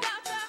Stop.